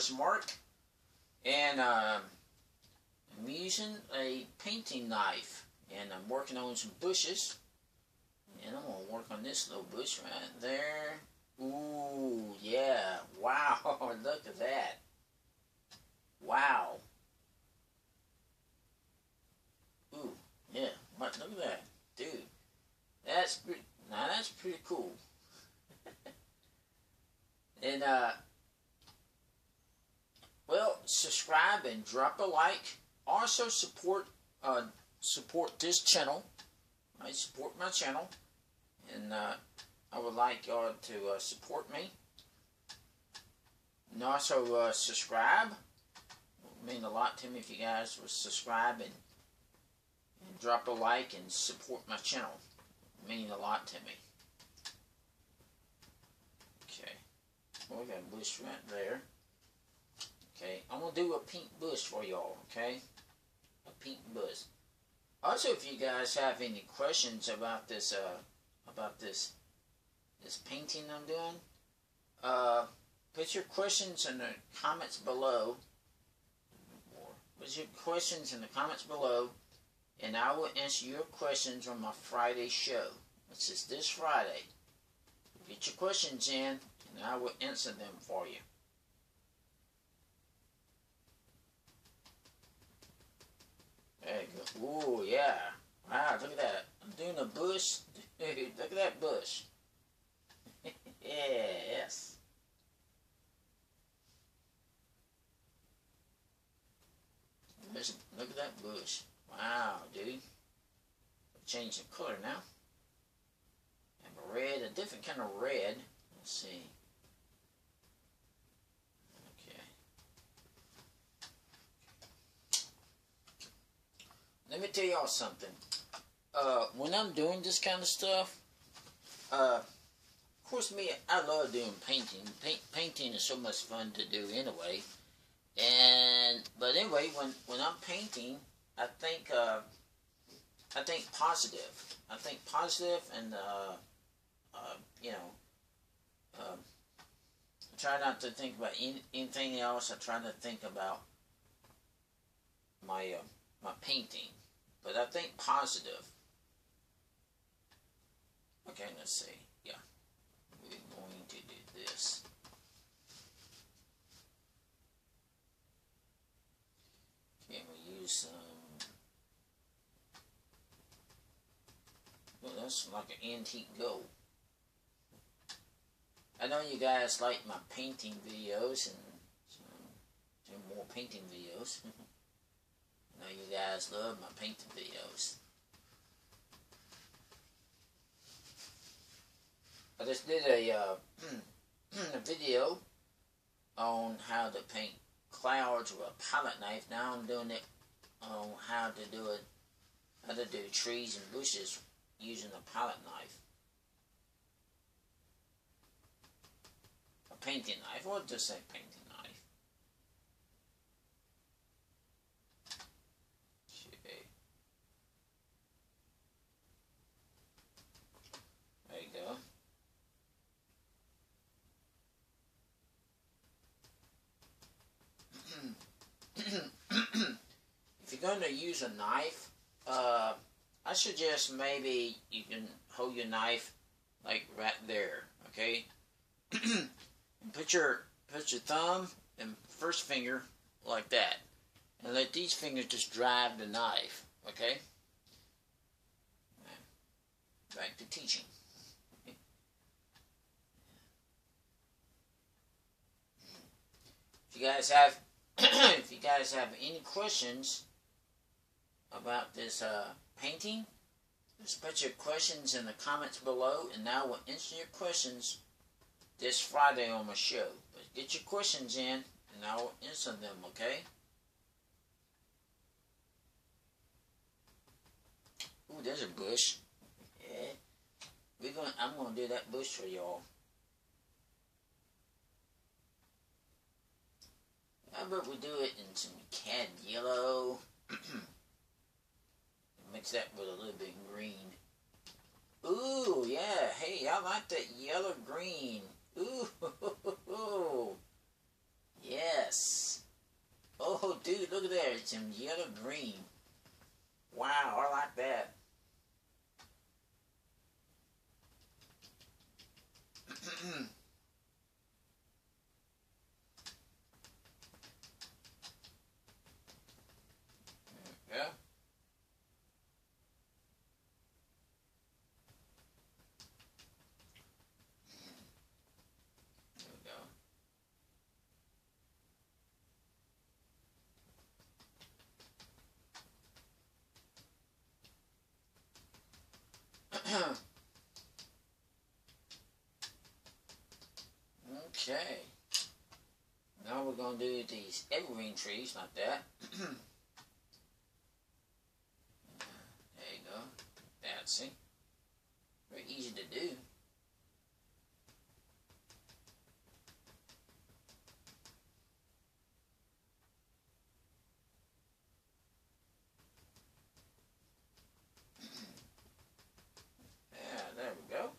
artist Mark, and um, I'm using a painting knife, and I'm working on some bushes, and I'm gonna work on this little bush right there. Ooh, yeah, wow, look at that. Wow. Ooh, yeah, look at that, dude. That's pretty, now that's pretty cool. and uh, well, subscribe and drop a like. Also support uh, support this channel. I support my channel, and uh, I would like y'all to uh, support me. And also uh, subscribe. It would mean a lot to me if you guys would subscribe and, and drop a like and support my channel. It mean a lot to me. Okay. Well, we got a bush right there. Okay, I'm gonna do a pink bush for y'all, okay? A pink bush. Also, if you guys have any questions about this, uh, about this, this painting I'm doing, uh, put your questions in the comments below. Put your questions in the comments below, and I will answer your questions on my Friday show, which is this Friday. Get your questions in, and I will answer them for you. There you go. Ooh, yeah. Wow, look at that. I'm doing a bush. look at that bush. yes. Listen, look at that bush. Wow, dude. Change the color now. Have a red, a different kind of red. Let's see. Let me tell y'all something. Uh, when I'm doing this kind of stuff, uh, of course, me, I love doing painting. Paint, painting is so much fun to do anyway. And but anyway, when when I'm painting, I think uh, I think positive. I think positive, and uh, uh, you know, uh, I try not to think about any, anything else. I try to think about my uh, my painting but I think positive. Okay, let's see. Yeah. We're going to do this. Okay, we use some... Well, that's like an antique gold. I know you guys like my painting videos and do more painting videos. know you guys love my painting videos. I just did a, uh, a video on how to paint clouds with a palette knife. Now I'm doing it on how to do it, how to do trees and bushes using a palette knife. A painting knife, or just say painting if you're going to use a knife, uh, I suggest maybe you can hold your knife like right there, okay? put your put your thumb and first finger like that, and let these fingers just drive the knife, okay? Back to teaching. If you guys have if you guys have any questions about this uh, painting, just put your questions in the comments below, and I will answer your questions this Friday on my show. But get your questions in, and I will answer them, okay? Ooh, there's a bush. Yeah. We're gonna I'm gonna do that bush for y'all. How about we do it in some cad yellow? That with a little bit green. Ooh, yeah. Hey, I like that yellow green. Ooh. Yes. Oh, dude, look at that. It's in yellow green. Wow, I like that. yeah. There we go. Okay. Now we're going to do these evergreen trees like that. there you go. It. Very easy to do. Yeah, there we go.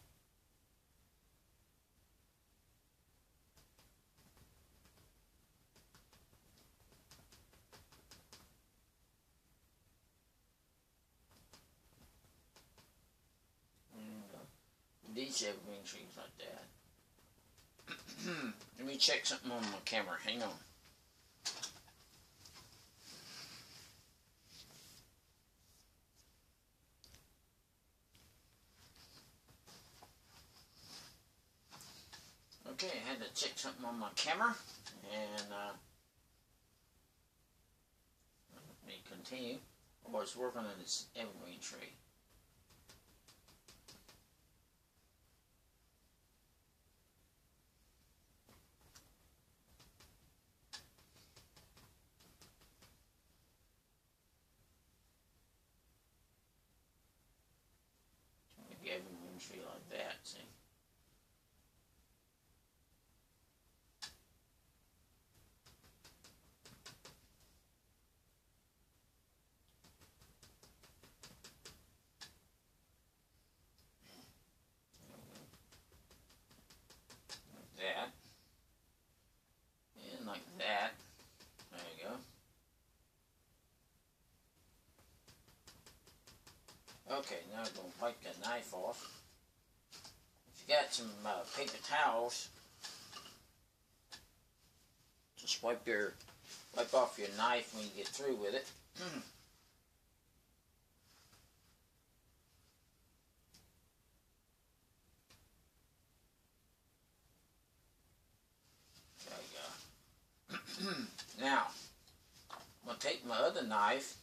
And, uh, These evergreen trees like that. Let me check something on my camera. Hang on. Okay, I had to check something on my camera, and uh, let me continue. I was working on this evergreen tree. Maybe evergreen tree like that, see? like that, and like that. There you go. Okay, now I'm going to wipe the knife off. If you got some uh, paper towels, just wipe your wipe off your knife when you get through with it. There you go. now, I'm going to take my other knife.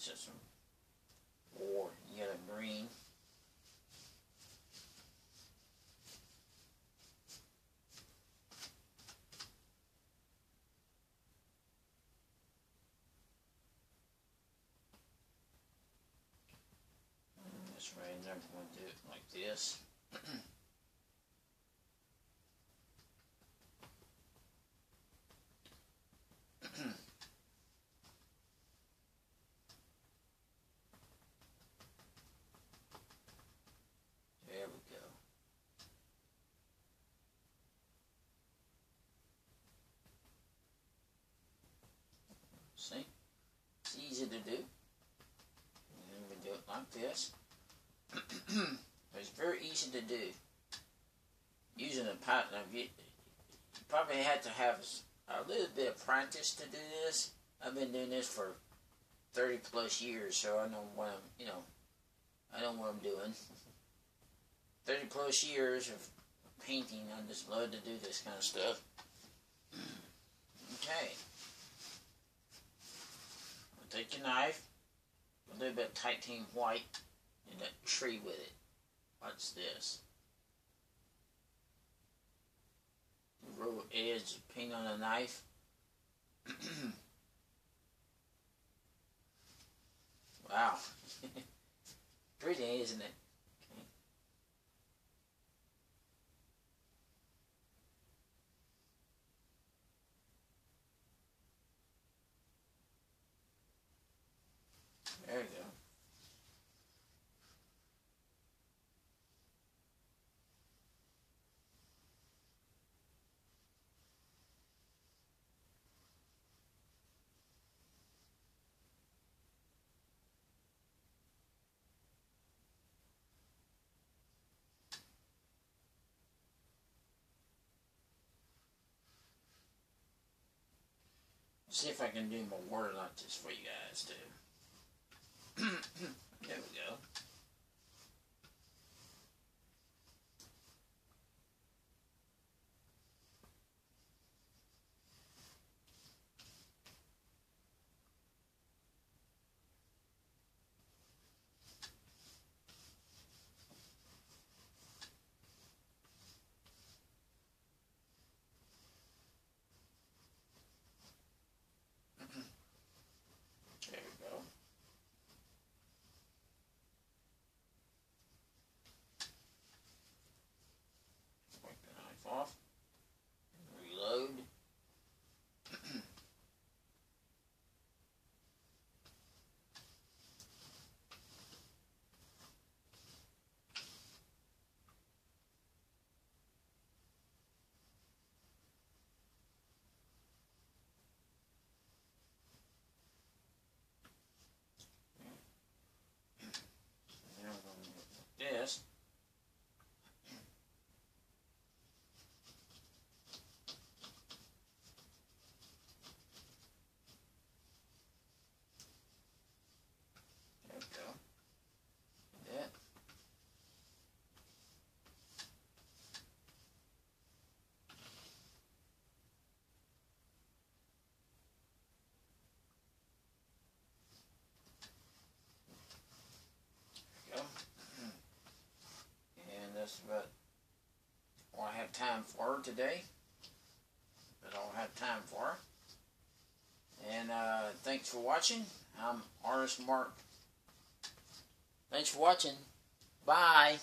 Some or yellow green. Mm, this right there, I'm going to do it like this. There we go. See? It's easy to do. And we do it like this. it's very easy to do. Using a pattern of you, you probably had to have a little bit of practice to do this. I've been doing this for 30 plus years, so I know what I'm, you know, I know what I'm doing. 30 plus years of painting, I just love to do this kind of stuff. Okay. Take your knife, a little bit of titanium white, and that tree with it. Watch this. Roll edge of paint on the knife. wow. Pretty, isn't it? Okay. There you go. See if I can do more water like this for you guys too. there we go. There we go. Wipe the knife off. Reload. Now we're going to look at this. There we go. That. There we go. That's about all I have time for today. All I have time for. And uh, thanks for watching. I'm Artist Mark. Thanks for watching. Bye.